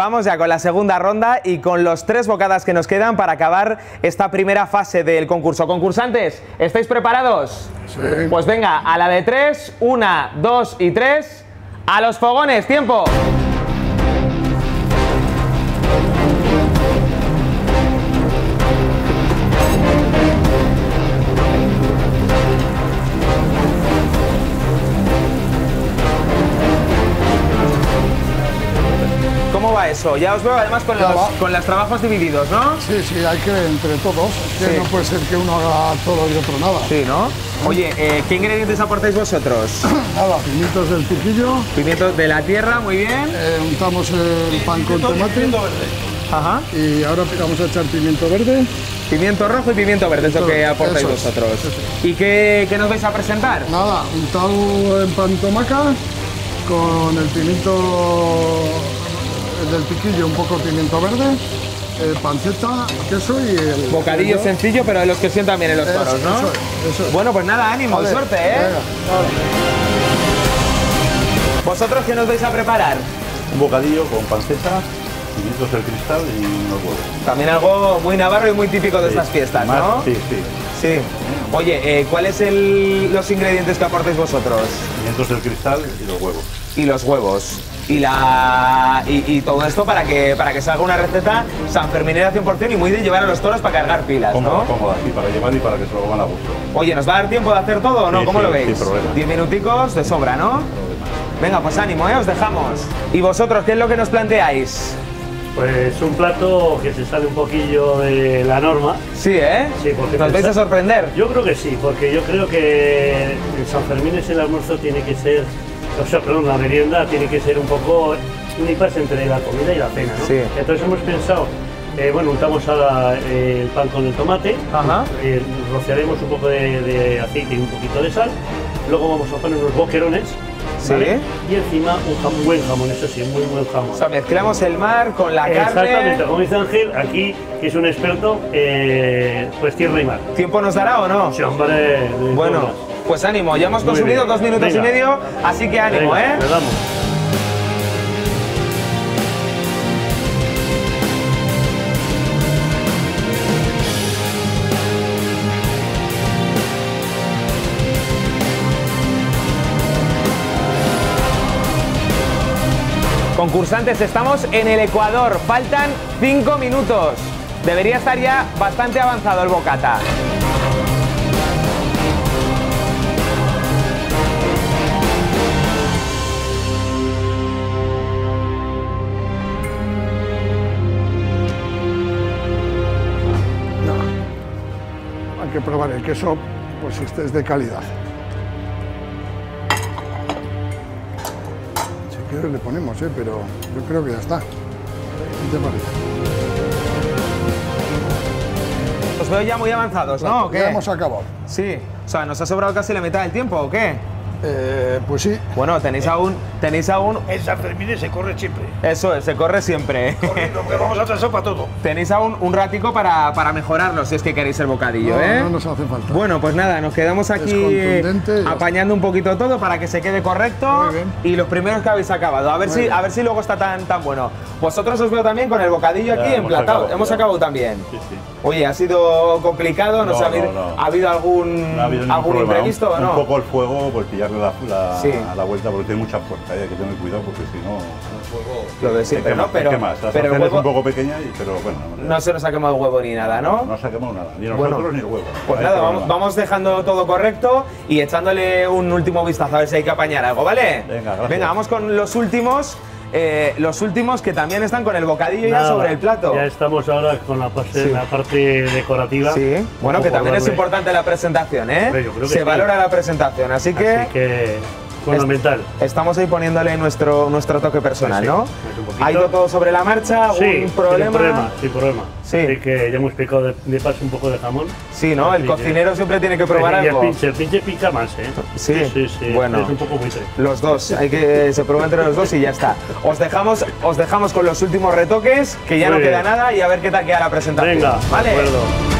vamos ya con la segunda ronda y con los tres bocadas que nos quedan para acabar esta primera fase del concurso. Concursantes, ¿estáis preparados? Sí. Pues venga, a la de tres, una, dos y tres. A los fogones, tiempo. Va eso? Ya os veo además con los, con los trabajos divididos, ¿no? Sí, sí, hay que entre todos. Que Sí. no puede ser que uno haga todo y otro nada. Sí, ¿no? Oye, eh, ¿qué ingredientes aportáis vosotros? Nada, pimientos del piquillo, Pimientos de la tierra, muy bien. eh, untamos el pan con tomate Ajá. y ahora vamos a echar pimiento verde. Pimiento rojo y pimiento verde es lo que aportáis eso vosotros. eso ¿Y qué, qué nos vais a presentar? Nada, untado en pan tomaca con el pimiento del piquillo, un poco de pimiento verde, eh, panceta, queso y el Bocadillo el- sencillo, pero de los que sientan bien en los toros, ¿no? eso es, eso es. Bueno, pues nada, ánimo, Vale, suerte, ¿eh? venga, vale. ¿Vosotros qué nos vais a preparar? Un bocadillo con panceta, pimientos del cristal y unos huevos. También algo muy navarro y muy típico de estas fiestas, Más- ¿no? Sí, sí. Sí. Oye, eh, ¿cuáles los ingredientes que aportáis vosotros? Pimientos del cristal y los huevos. y los huevos. Y, la, y, y todo esto para que, para que salga una receta sanferminera 100% y muy de llevar a los toros para cargar pilas, ¿no? cómoda, y para llevar y para que se lo coman a gusto. Oye, ¿nos va a dar tiempo de hacer todo o no? Sí, ¿Cómo sí, lo veis? sin problema. Diez minuticos de sobra, ¿no? Venga, pues ánimo, ¿eh? Os dejamos. ¿Y vosotros qué es lo que nos planteáis? Pues un plato que se sale un poquillo de la norma. Sí, ¿eh? Sí, porque ¿Nos vais a sorprender? Yo creo que sí, porque yo creo que el San Fermín es el almuerzo tiene que ser, o sea, perdón, la merienda tiene que ser un poco un impasse entre la comida y la cena, ¿no? Sí. Entonces hemos pensado, eh, bueno, untamos ahora eh, el pan con el tomate, Ajá. eh, rociaremos un poco de, de aceite y un poquito de sal, luego vamos a poner unos boquerones, Sí. ¿vale? Y encima un buen jamón, eso sí, muy buen jamón. O sea, mezclamos el mar con la Exactamente, carne. como dice Ángel, aquí, que es un experto, pues tierra y mar. ¿Tiempo nos dará o no? Sí, hombre, Bueno. Pues ánimo, ya hemos Muy consumido bien. dos minutos Venga. y medio, así que ánimo, Venga, ¿eh? le damos. Concursantes, estamos en el Ecuador, faltan cinco minutos. Debería estar ya bastante avanzado el bocata. Que probar el queso, pues si este es de calidad. Si quieres le ponemos, ¿eh? pero yo creo que ya está. ¿Qué te parece? Os veo ya muy avanzados, ¿no? ¿O Ya hemos acabado. Sí. O sea, ¿nos ha sobrado casi la mitad del tiempo o qué? Eh, pues sí, Bueno, tenéis aún, tenéis aún... En San Fermín se corre siempre. Eso es, se corre siempre. Corriendo, porque vamos atrasados para todo. tenéis aún un ratico para, para mejorarlo si es que queréis el bocadillo, no, ¿eh? no nos hace falta. Bueno, pues nada, nos quedamos aquí apañando un poquito todo para que se quede correcto Muy bien. y los primeros que habéis acabado. A ver Muy si bien. a ver si luego está tan tan bueno. Vosotros os veo también con el bocadillo Ya aquí hemos emplatado. acabado, hemos ya. acabado también. Sí, sí. Oye, ha sido complicado, ¿no, No, ha, habido, no, no. ¿ha habido algún ha habido algún problema. imprevisto un, o no? un poco el fuego, pues pillarle la, la- Sí. a la vuelta, porque tiene mucha fuerza, ¿eh? hay que tener cuidado porque si no. Lo de siempre, ¿no? Pero. La pero sartén es huevo un poco pequeña, y- pero bueno. no se nos ha quemado el huevo ni nada, ¿no? No se ha quemado nada, ni Bueno, nosotros ni el huevo. Pues nada, vamos, vamos dejando todo correcto y echándole un último vistazo a ver si hay que apañar algo, ¿vale? Venga, gracias. vamos con los últimos, eh, los últimos que también están con el bocadillo ya Nada, sobre el plato. Ya estamos ahora con la parte, Sí. la parte decorativa. Sí, bueno, que también es darle- importante la presentación, ¿eh? Se valora la presentación, así que, Así que fundamental. estamos ahí poniéndole nuestro, nuestro toque personal, Sí, ¿no? un. ¿Ha ido todo sobre la marcha? ¿Algún Sí, sin problema? problema, sin problema. Sí. Así que ya hemos picado de, de paso un poco de jamón. Sí, ¿no? El que- cocinero siempre tiene que probar algo. El pinche, el pinche pica más, ¿eh? Sí, sí, sí. bueno. Es un poco buitre. Los dos, hay que se prueba entre los dos y ya está. Os dejamos, os dejamos con los últimos retoques, que ya Muy no queda bien. nada y a ver qué tal queda la presentación. Venga, ¿vale? de acuerdo.